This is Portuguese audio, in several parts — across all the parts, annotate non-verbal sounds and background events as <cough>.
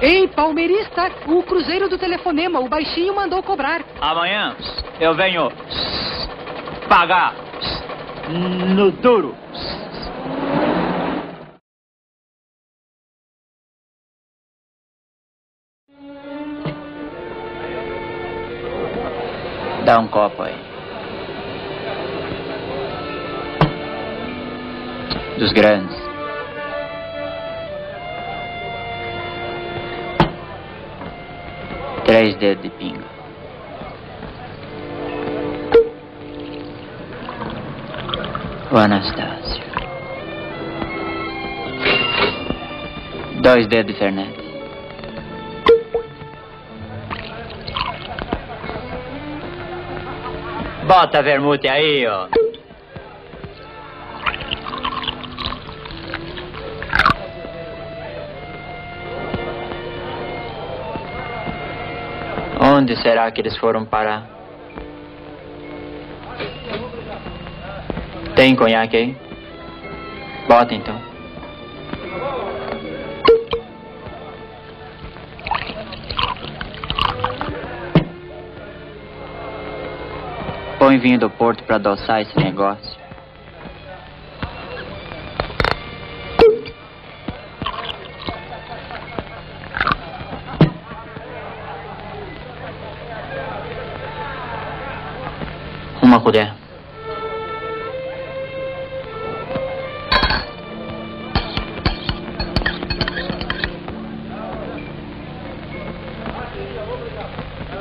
Ei, palmeirista, o cruzeiro do telefonema, o baixinho mandou cobrar. Amanhã eu venho pagar no duro. Dá um copo aí. Dos grandes. Três dedos de pinga. O Anastácio. Dois dedos de Fernandes. Bota vermute aí, ó. Onde será que eles foram parar? Tem conhaque aí? Bota então. Põe vinho do Porto para adoçar esse negócio. Colher.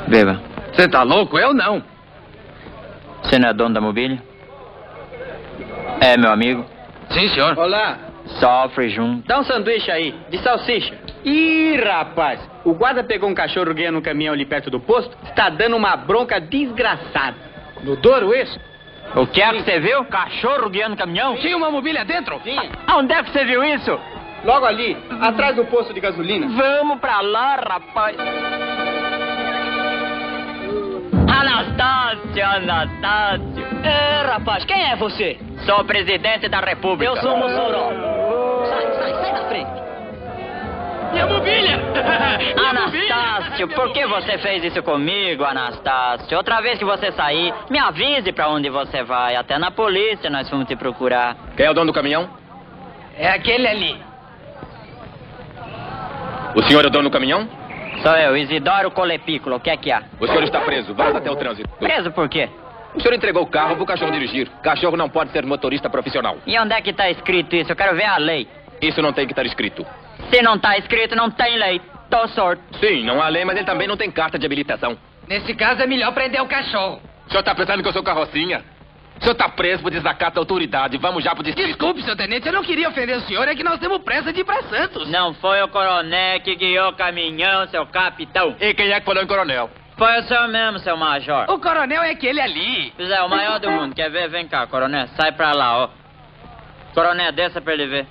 Beba. Você tá louco? Eu não. Você não é dono da mobília? É, meu amigo. Sim, senhor. Olá, Sofre junto. dá um sanduíche aí, de salsicha. Ih, rapaz, o guarda pegou um cachorro guia no caminhão ali perto do posto, está dando uma bronca desgraçada. No Douro, isso? O que é que você viu? Cachorro guiando caminhão? Tinha uma mobília dentro? Tinha. Onde é que você viu isso? Logo ali, atrás do posto de gasolina. Vamos pra lá, rapaz. Anastácio, Anastácio. É, rapaz, quem é você? Sou presidente da república. Eu sou Mossoró. Anastácio, por que você fez isso comigo, Anastácio? Outra vez que você sair, me avise pra onde você vai. Até na polícia nós fomos te procurar. Quem é o dono do caminhão? É aquele ali. O senhor é o dono do caminhão? Sou eu, Isidoro Colepículo. O que é que há? O senhor está preso. Vamos até o trânsito. Preso por quê? O senhor entregou o carro pro cachorro dirigir. Cachorro não pode ser motorista profissional. E onde é que tá escrito isso? Eu quero ver a lei. Isso não tem que estar escrito. Se não tá escrito, não tem lei. Tô sorte. Sim, não há lei, mas ele também não tem carta de habilitação. Nesse caso é melhor prender o cachorro. O senhor tá pensando que eu sou carrocinha? O senhor tá preso por desacato da autoridade. Vamos já pro distrito. Desculpe, seu tenente, eu não queria ofender o senhor, é que nós temos pressa de ir pra Santos. Não foi o coronel que guiou o caminhão, seu capitão. E quem é que falou em coronel? Foi o senhor mesmo, seu major. O coronel é aquele ali. Pois é, o maior do mundo. Quer ver? Vem cá, coronel. Sai pra lá, ó. Coronel, desça pra ele ver.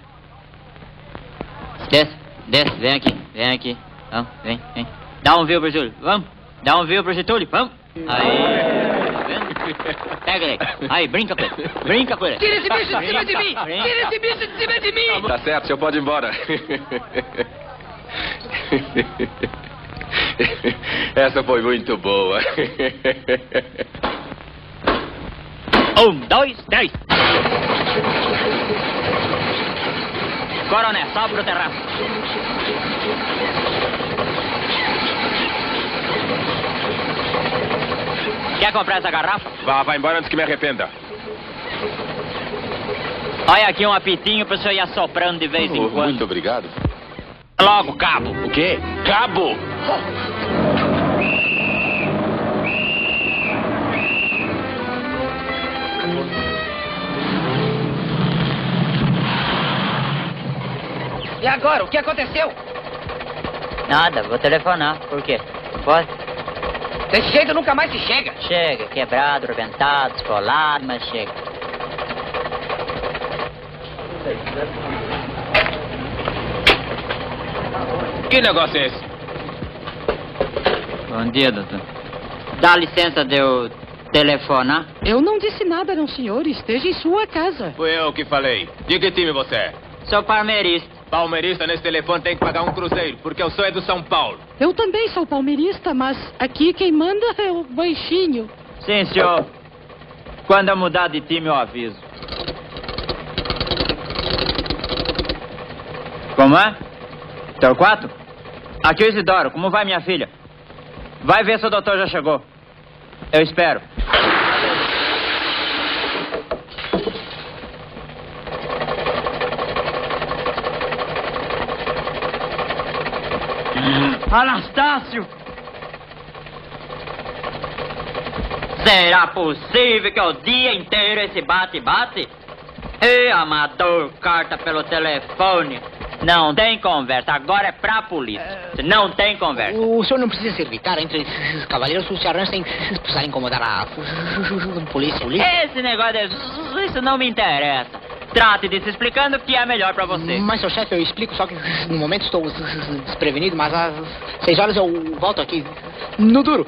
Desce, desce. Vem aqui, vem aqui. Vamos, vem, vem. Dá um viu pro Júlio. Vamos. Dá um viu pro Getúlio. Vamos. Aí. Tá? Pega ele. Aí, brinca com ele. Brinca com ele. Tira esse bicho de cima de mim! Tira esse bicho de cima de mim! Tá certo, o senhor pode ir embora. Essa foi muito boa. Um, dois, três. Coronel, sobe pro terraço. Quer comprar essa garrafa? Vá, vá embora antes que me arrependa. Olha aqui um apitinho pro senhor ir assoprando de vez em Oh, quando. muito obrigado. Logo, cabo. O quê? Cabo! Agora, o que aconteceu? Nada, vou telefonar. Por quê? Pode? Desse jeito nunca mais se chega. Chega, quebrado, arrebentado, esfolado, mas chega. Que negócio é esse? Bom dia, doutor. Dá licença de eu telefonar? Eu não disse nada, não, senhor. Esteja em sua casa. Fui eu que falei. De que time você é? Sou palmeirista. Palmeirista nesse telefone tem que pagar um cruzeiro, porque eu sou é do São Paulo. Eu também sou palmeirista, mas aqui quem manda é o baixinho. Sim, senhor. Quando eu mudar de time, eu aviso. Como é? Torquato? Aqui é o Isidoro. Como vai, minha filha? Vai ver se o doutor já chegou. Eu espero. Anastácio! Será possível que o dia inteiro esse bate-bate? E amador, carta pelo telefone. Não tem conversa, agora é pra polícia. Não tem conversa. O senhor não precisa se irritar entre esses cavaleiros, os charrões sem precisar incomodar a <laughs> polícia. polícia. Esse negócio de... Isso não me interessa. Trate de se explicando o que é melhor pra você. Mas, seu chefe, eu explico, só que no momento estou desprevenido, mas às seis horas eu volto aqui. No duro.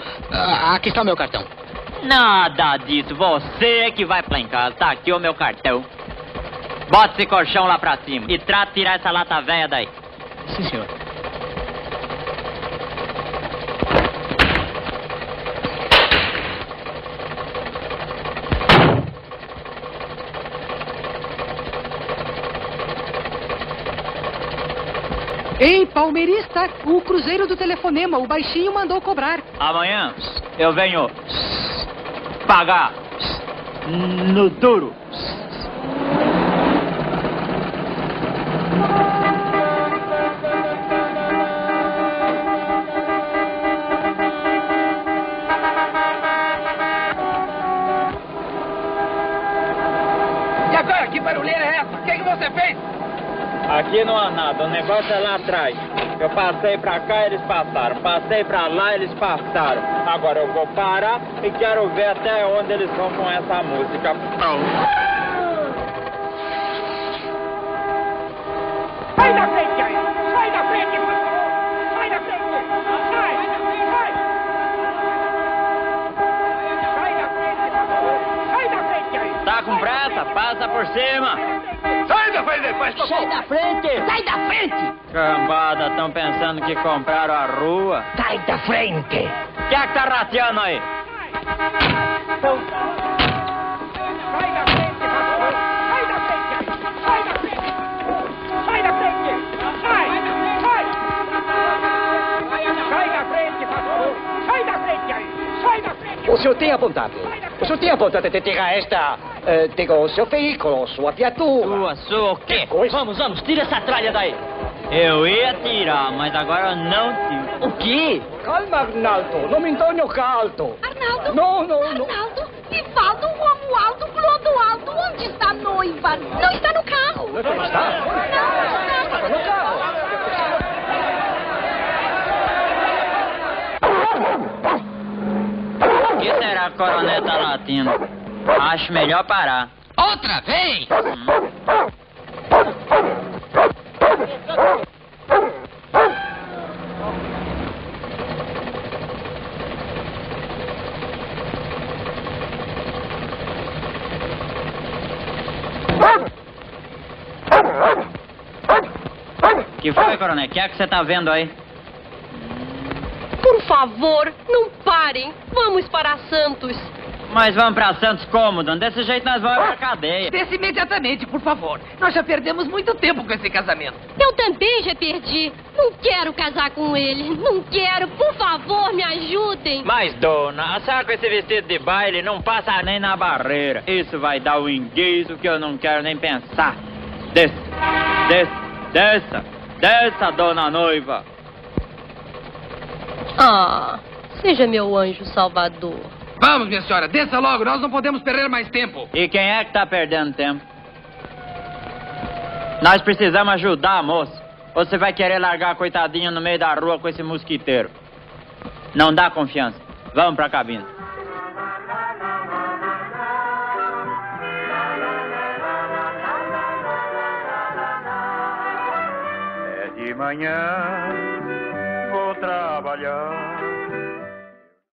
Aqui está o meu cartão. Nada disso. Você é que vai pra em casa. Tá aqui o meu cartão. Bota esse colchão lá pra cima e trata de tirar essa lata velha daí. Sim, senhor. Ei, palmeirista, o cruzeiro do telefonema, o baixinho mandou cobrar. Amanhã eu venho pagar no duro. Aqui não há nada, o negócio é lá atrás. Eu passei pra cá, eles passaram. Passei pra lá, eles passaram. Agora eu vou parar e quero ver até onde eles vão com essa música. Sai da frente aí! Sai da frente, por favor! Sai da frente! Sai! Sai! Sai da frente, por favor! Sai da frente aí! Tá com pressa? Passa por cima. Sai faz Sai da frente! Sai da frente! Cambada, estão pensando que compraram a rua. Sai da frente! Quem é que tá rateando aí? Sai da frente, por favor! Sai da frente! Sai da frente! Sai! Sai! Da frente, por favor! Sai da frente aí! Sai da frente! O senhor tem a vontade? O senhor tem a vontade de tirar esta... eh, o seu veículo, sua viatura? Sua, sua o quê? Coisa. Vamos, vamos, tira essa tralha daí. Eu ia tirar, mas agora não tiro. O quê? Calma, Arnaldo. Não me entone o caldo. Arnaldo? Não, não, não. Arnaldo? Vivaldo, Romualdo, Clodoaldo, onde está a noiva? Não está no carro. Não está? Não, Está no carro. O que será a coronel tá latindo? Acho melhor parar. Outra vez? Que foi, coronel? O que é que você tá vendo aí? Por favor, não parem. Vamos para Santos. Mas vamos pra Santos como? Desse jeito nós vamos pra cadeia. Desce imediatamente, por favor. Nós já perdemos muito tempo com esse casamento. Eu também já perdi. Não quero casar com ele. Não quero. Por favor, me ajudem. Mas, dona, a senhora com esse vestido de baile não passa nem na barreira. Isso vai dar um enguiço que eu não quero nem pensar. Desça, desça, desça, desça, dona noiva. Ah, seja meu anjo salvador. Vamos, minha senhora, desça logo. Nós não podemos perder mais tempo. E quem é que tá perdendo tempo? Nós precisamos ajudar a moça. Ou você vai querer largar a coitadinha no meio da rua com esse mosquiteiro? Não dá confiança. Vamos pra cabine. É de manhã, vou trabalhar.